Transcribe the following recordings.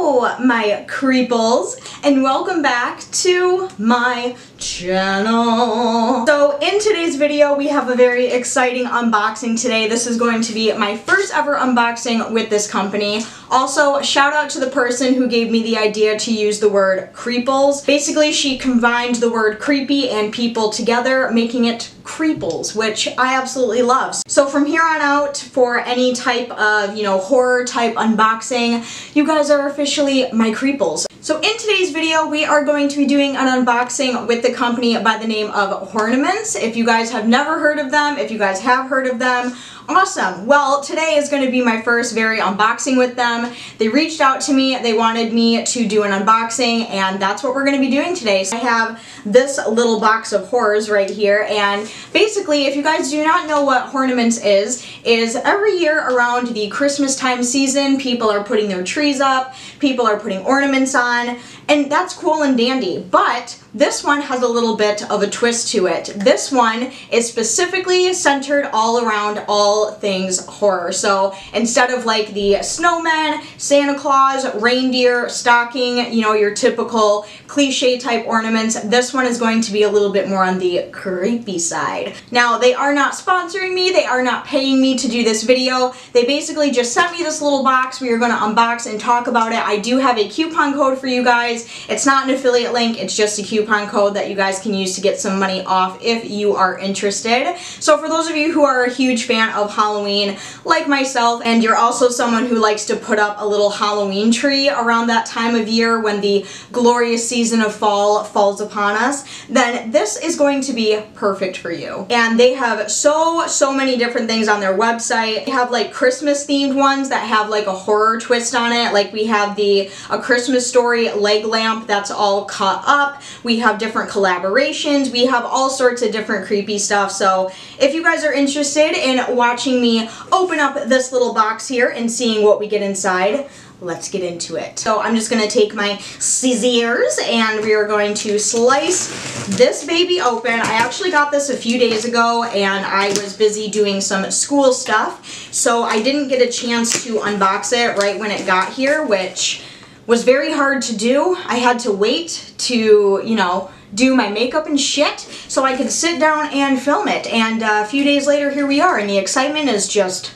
My creepels, and welcome back to my channel. So in today's video, we have a very exciting unboxing today. This is going to be my first ever unboxing with this company. Also, shout out to the person who gave me the idea to use the word creepels. Basically, she combined the word creepy and people together, making it creepels, which I absolutely love. So from here on out, for any type of, you know, horror type unboxing, you guys are officially my creepels. So in today's video, we are going to be doing an unboxing with the company by the name of Horrornaments. If you guys have never heard of them, if you guys have heard of them, Awesome. Well, today is going to be my first very unboxing with them. They reached out to me. They wanted me to do an unboxing, and that's what we're going to be doing today. So I have this little box of horrors right here, and basically, if you guys do not know what Horrornaments is, is every year around the Christmas time season, people are putting their trees up, people are putting ornaments on, and that's cool and dandy. But this one has a little bit of a twist to it. This one is specifically centered all around all things horror. So instead of like the snowman, Santa Claus, reindeer, stocking, you know, your typical cliche type ornaments, this one is going to be a little bit more on the creepy side. Now, they are not sponsoring me. They are not paying me to do this video. They basically just sent me this little box. We are going to unbox and talk about it. I do have a coupon code for you guys. It's not an affiliate link. It's just a coupon code that you guys can use to get some money off if you are interested. So for those of you who are a huge fan of Halloween, like myself, and you're also someone who likes to put up a little Halloween tree around that time of year when the glorious season of fall falls upon us, then this is going to be perfect for you. And they have so, so many different things on their website. They have like Christmas themed ones that have like a horror twist on it. Like we have the A Christmas Story leg lamp that's all cut up. We we have different collaborations, we have all sorts of different creepy stuff. So if you guys are interested in watching me open up this little box here and seeing what we get inside, let's get into it. So I'm just to take my scissors and we are going to slice this baby open. I actually got this a few days ago and I was busy doing some school stuff so I didn't get a chance to unbox it right when it got here which was very hard to do. I had to wait to, you know, do my makeup and shit so I could sit down and film it. And uh, a few days later, here we are, and the excitement is just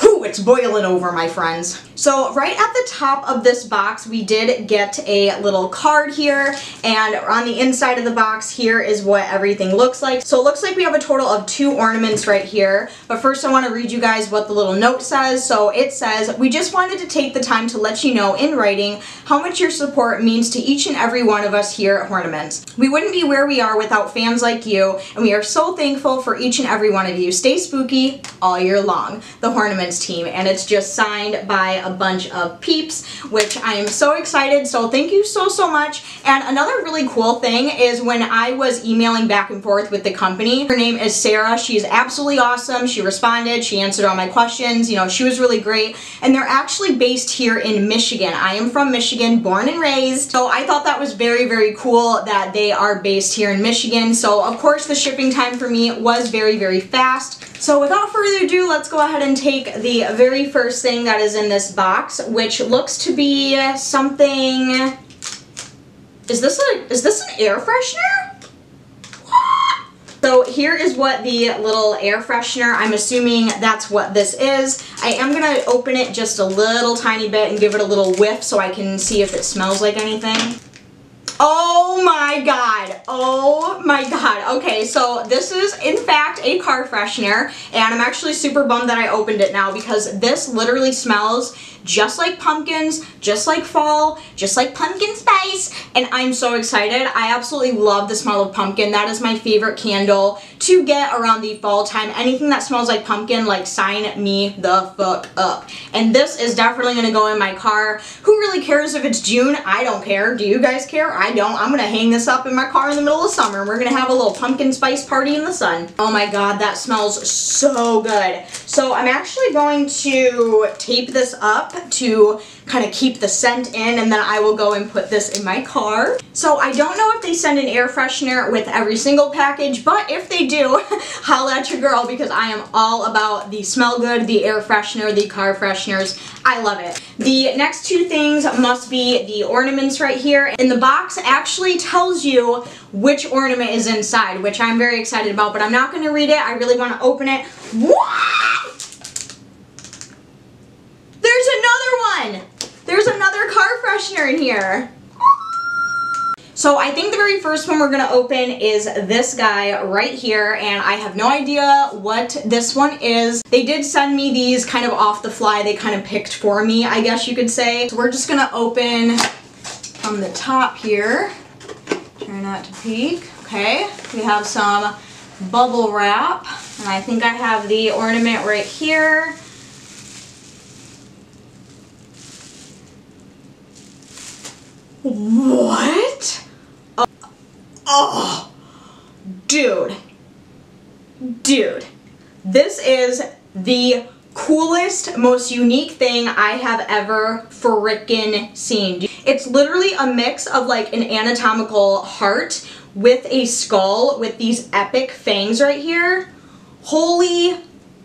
Whew, it's boiling over, my friends. So right at the top of this box, we did get a little card here, and on the inside of the box here is what everything looks like. So it looks like we have a total of two ornaments right here, but first I want to read you guys what the little note says. So it says, we just wanted to take the time to let you know in writing how much your support means to each and every one of us here at Horrornaments. We wouldn't be where we are without fans like you, and we are so thankful for each and every one of you. Stay spooky all year long. The Horrornaments team and it's just signed by a bunch of peeps which I am so excited. So thank you so so much. And another really cool thing is when I was emailing back and forth with the company her name is Sarah. She's absolutely awesome. She responded. She answered all my questions. You know she was really great. And they're actually based here in Michigan. I am from Michigan born and raised. So I thought that was very very cool that they are based here in Michigan. So of course the shipping time for me was very very fast. So without further ado, let's go ahead and take the very first thing that is in this box, which looks to be something... Is this a is this an air freshener? So here is what the little air freshener, I'm assuming that's what this is. I am going to open it just a little tiny bit and give it a little whiff so I can see if it smells like anything. Oh my god. Oh my god. Okay, so this is in fact a car freshener and I'm actually super bummed that I opened it now because this literally smells just like pumpkins, just like fall, just like pumpkin spice, and I'm so excited. I absolutely love the smell of pumpkin. That is my favorite candle to get around the fall time. Anything that smells like pumpkin, like sign me the fuck up. And this is definitely gonna go in my car. Who really cares if it's June? I don't care. Do you guys care? I don't. I'm gonna hang this up in my car in the middle of summer. We're gonna have a little pumpkin spice party in the sun. Oh my god, that smells so good. So I'm actually going to tape this up to kind of keep the scent in and then I will go and put this in my car. So I don't know if they send an air freshener with every single package, but if they do, holla at your girl because I am all about the smell good, the air freshener, the car fresheners. I love it. The next two things must be the ornaments right here. And the box actually tells you which ornament is inside, which I'm very excited about, but I'm not going to read it. I really want to open it. What? There's another one! There's another car freshener in here. So I think the very first one we're to open is this guy right here and I have no idea what this one is. They did send me these kind of off the fly. They kind of picked for me, I guess you could say. So we're just to open from the top here. Try not to peek. Okay, we have some bubble wrap and I think I have the ornament right here. What? Oh, oh, dude. Dude. This is the coolest, most unique thing I have ever frickin' seen. It's literally a mix of like an anatomical heart with a skull with these epic fangs right here. Holy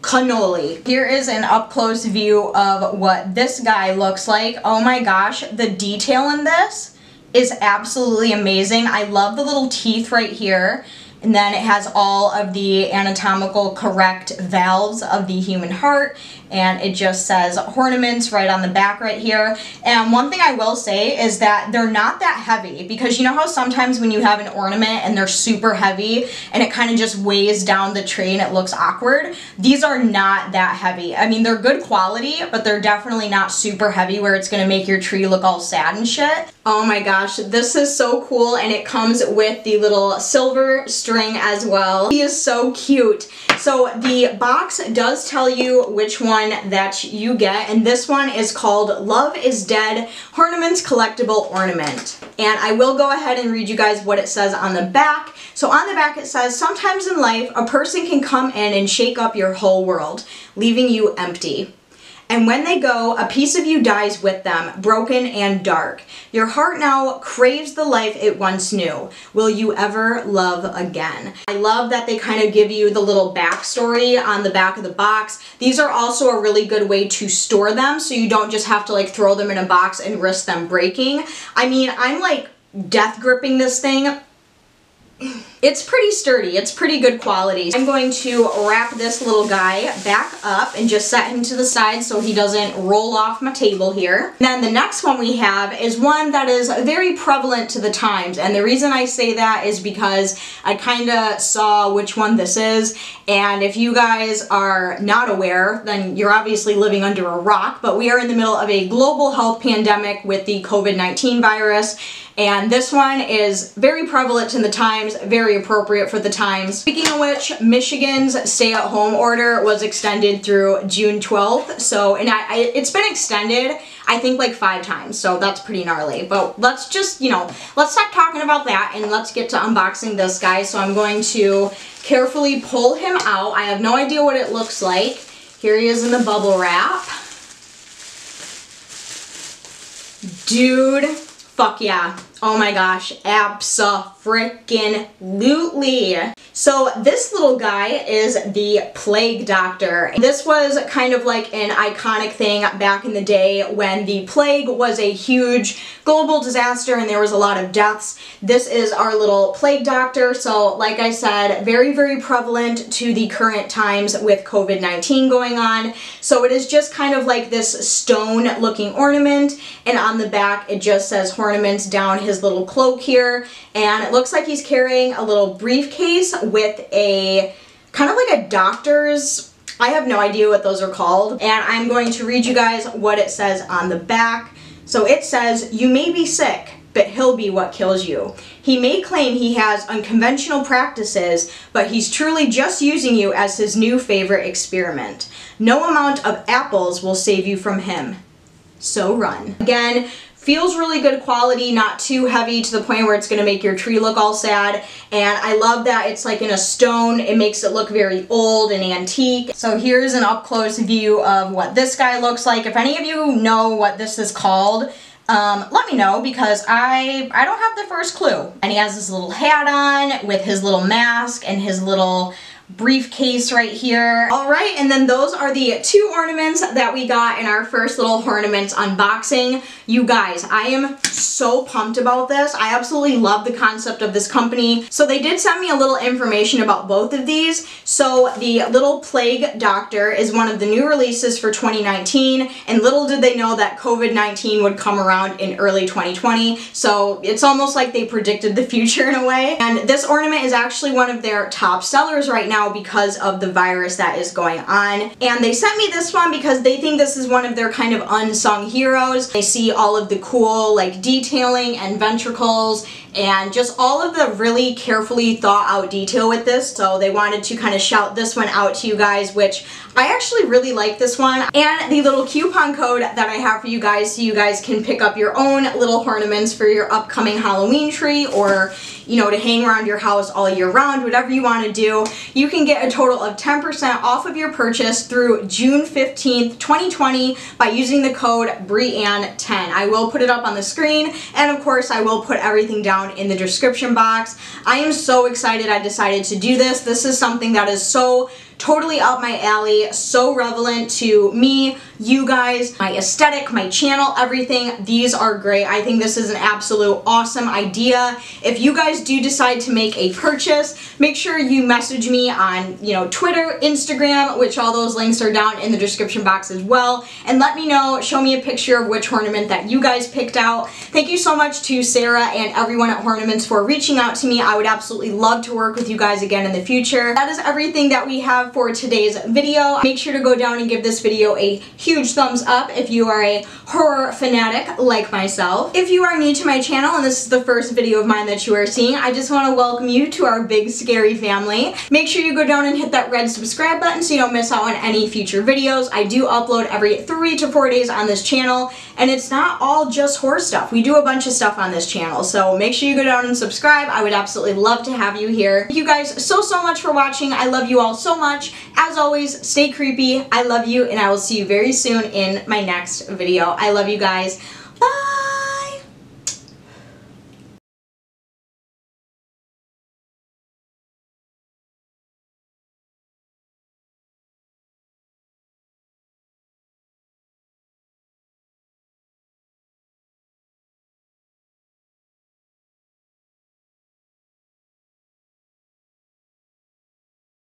cannoli. Here is an up close view of what this guy looks like. Oh my gosh, the detail in this is absolutely amazing. I love the little teeth right here. And then it has all of the anatomical correct valves of the human heart and it just says ornaments right on the back right here. And one thing I will say is that they're not that heavy because you know how sometimes when you have an ornament and they're super heavy and it kind of just weighs down the tree and it looks awkward? These are not that heavy. I mean, they're good quality, but they're definitely not super heavy where it's gonna make your tree look all sad and shit. Oh my gosh, this is so cool and it comes with the little silver string as well. He is so cute. So the box does tell you which one that you get, and this one is called Love is Dead Horrornaments Collectible Ornament. And I will go ahead and read you guys what it says on the back. So on the back it says, sometimes in life, a person can come in and shake up your whole world, leaving you empty. And when they go, a piece of you dies with them, broken and dark. Your heart now craves the life it once knew. Will you ever love again? I love that they kind of give you the little backstory on the back of the box. These are also a really good way to store them so you don't just have to like throw them in a box and risk them breaking. I mean, I'm like death gripping this thing it's pretty sturdy. It's pretty good quality. I'm going to wrap this little guy back up and just set him to the side so he doesn't roll off my table here. then the next one we have is one that is very prevalent to the times. And the reason I say that is because I kind of saw which one this is. And if you guys are not aware, then you're obviously living under a rock. But we are in the middle of a global health pandemic with the COVID-19 virus. And this one is very prevalent in the times, very appropriate for the times. Speaking of which, Michigan's stay-at-home order was extended through June 12th. So, and I, I, it's been extended, I think like five times. So that's pretty gnarly. But let's just, you know, let's stop talking about that and let's get to unboxing this guy. So I'm going to carefully pull him out. I have no idea what it looks like. Here he is in the bubble wrap. Dude, fuck yeah. Oh my gosh, abso-freaking-lutely. So this little guy is the Plague Doctor. This was kind of like an iconic thing back in the day when the plague was a huge global disaster and there was a lot of deaths. This is our little Plague Doctor. So like I said, very, very prevalent to the current times with COVID-19 going on. So it is just kind of like this stone looking ornament and on the back it just says ornaments down his little cloak here and it looks like he's carrying a little briefcase with a kind of like a doctor's I have no idea what those are called and I'm going to read you guys what it says on the back. So it says, you may be sick, but he'll be what kills you. He may claim he has unconventional practices, but he's truly just using you as his new favorite experiment. No amount of apples will save you from him. So run. Again, Feels really good quality, not too heavy to the point where it's going to make your tree look all sad. And I love that it's like in a stone. It makes it look very old and antique. So here's an up close view of what this guy looks like. If any of you know what this is called, um, let me know because I I don't have the first clue. And he has this little hat on with his little mask and his little briefcase right here. All right, and then those are the two ornaments that we got in our first little ornaments unboxing. You guys, I am so pumped about this. I absolutely love the concept of this company. So they did send me a little information about both of these. So the Little Plague Doctor is one of the new releases for 2019, and little did they know that COVID-19 would come around in early 2020. So it's almost like they predicted the future in a way. And this ornament is actually one of their top sellers right now now because of the virus that is going on. And they sent me this one because they think this is one of their kind of unsung heroes. They see all of the cool like detailing and ventricles and just all of the really carefully thought out detail with this. So they wanted to kind of shout this one out to you guys which I actually really like this one. And the little coupon code that I have for you guys so you guys can pick up your own little ornaments for your upcoming Halloween tree or you know to hang around your house all year round whatever you want to do. You can get a total of 10% off of your purchase through June 15th 2020 by using the code Breeann10 I will put it up on the screen and of course I will put everything down in the description box. I am so excited I decided to do this. This is something that is so totally up my alley, so relevant to me, you guys, my aesthetic, my channel, everything. These are great. I think this is an absolute awesome idea. If you guys do decide to make a purchase, make sure you message me on, you know, Twitter, Instagram, which all those links are down in the description box as well. And let me know, show me a picture of which ornament that you guys picked out. Thank you so much to Sarah and everyone at Horrornaments for reaching out to me. I would absolutely love to work with you guys again in the future. That is everything that we have for today's video. Make sure to go down and give this video a huge thumbs up if you are a horror fanatic like myself. If you are new to my channel and this is the first video of mine that you are seeing, I just want to welcome you to our big scary family. Make sure you go down and hit that red subscribe button so you don't miss out on any future videos. I do upload every three to four days on this channel and it's not all just horror stuff. We do a bunch of stuff on this channel so make sure you go down and subscribe. I would absolutely love to have you here. Thank you guys so so much for watching. I love you all so much. As always, stay creepy. I love you, and I will see you very soon in my next video. I love you guys.